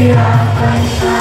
Yeah,